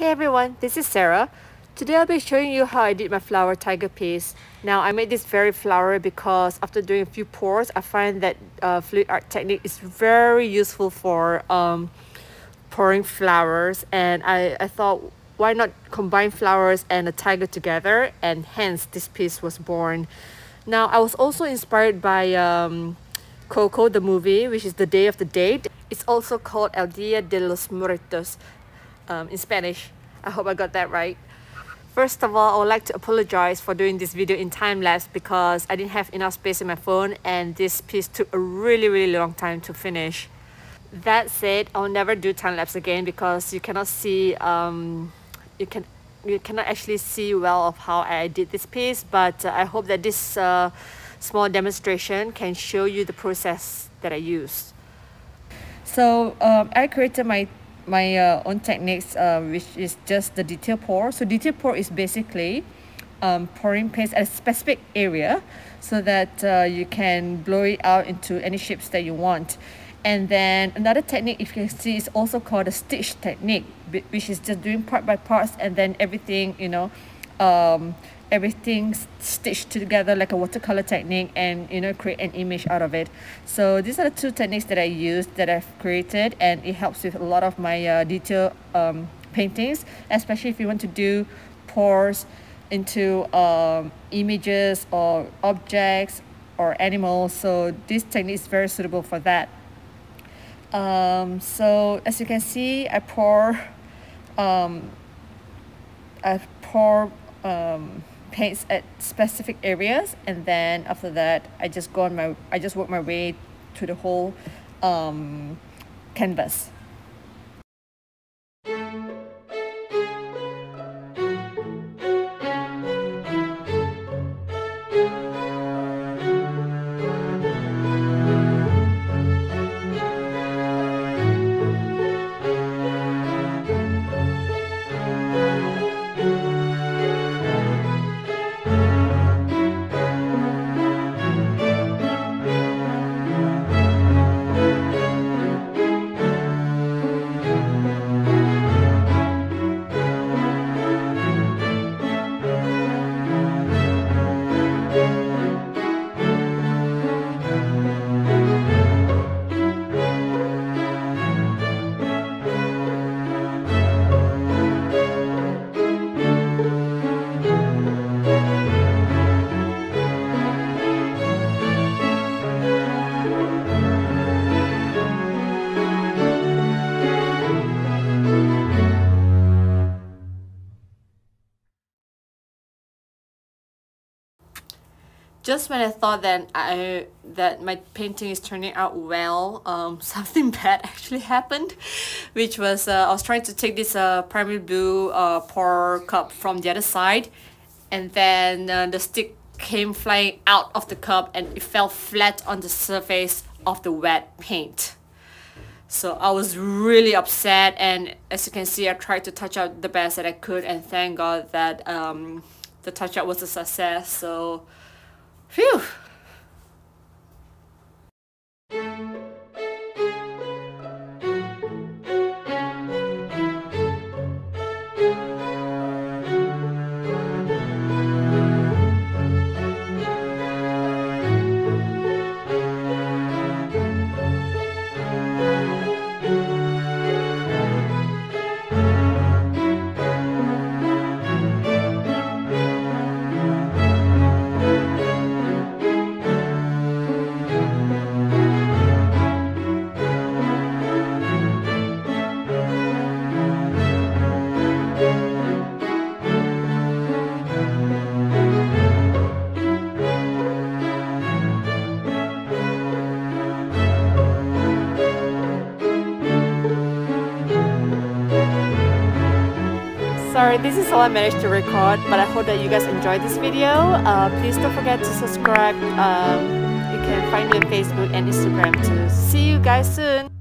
Hey everyone, this is Sarah. Today I'll be showing you how I did my flower tiger piece. Now I made this very flowery because after doing a few pours, I find that uh, fluid art technique is very useful for um, pouring flowers and I, I thought why not combine flowers and a tiger together and hence this piece was born. Now I was also inspired by um, Coco the movie which is the day of the date. It's also called El Dia de los Muertos um, in Spanish. I hope I got that right. First of all, I would like to apologize for doing this video in time lapse because I didn't have enough space in my phone and this piece took a really really long time to finish. That said, I'll never do time lapse again because you cannot see um, you can you cannot actually see well of how I did this piece but uh, I hope that this uh, small demonstration can show you the process that I used. So um, I created my my uh, own techniques, uh, which is just the detail pour. So detail pour is basically um, pouring paste at a specific area so that uh, you can blow it out into any shapes that you want. And then another technique, if you can see, is also called a stitch technique, which is just doing part by parts and then everything, you know, um, everything stitched together like a watercolor technique and you know create an image out of it. So these are the two techniques that I used that I've created and it helps with a lot of my uh, detail um, paintings especially if you want to do pours into um, images or objects or animals. So this technique is very suitable for that. Um, so as you can see I pour um, I pour um, paints at specific areas and then after that I just go on my I just work my way to the whole um, canvas just when I thought that I that my painting is turning out well, um, something bad actually happened, which was uh, I was trying to take this uh, primary blue uh, pour cup from the other side, and then uh, the stick came flying out of the cup and it fell flat on the surface of the wet paint. So I was really upset and as you can see I tried to touch out the best that I could and thank God that um, the touch up was a success. So Phew. This is all I managed to record but I hope that you guys enjoyed this video. Uh, please don't forget to subscribe. Um, you can find me on Facebook and Instagram too. See you guys soon